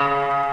Música